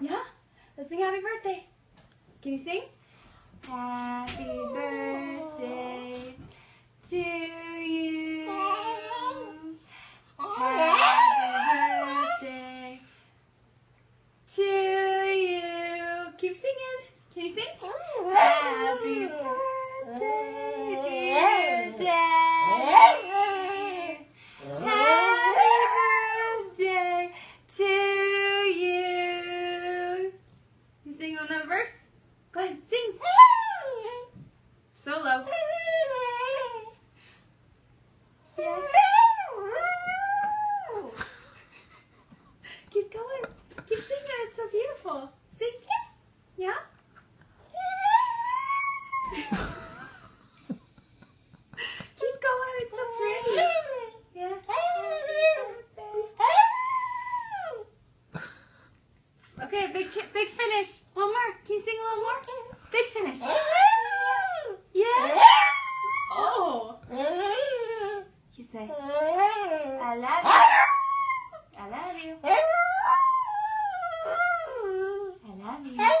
Yeah? Let's sing happy birthday. Can you sing? Happy birthday to you. Happy birthday to you. Keep singing. Can you sing? Happy You sing another verse? Go ahead, sing. Solo. Yeah. Keep going. Keep singing. It's so beautiful. Sing. Yeah? Okay, big big finish. One more. Can you sing a little more? Big finish. Yeah. Oh. You say. I love you. I love you. I love you.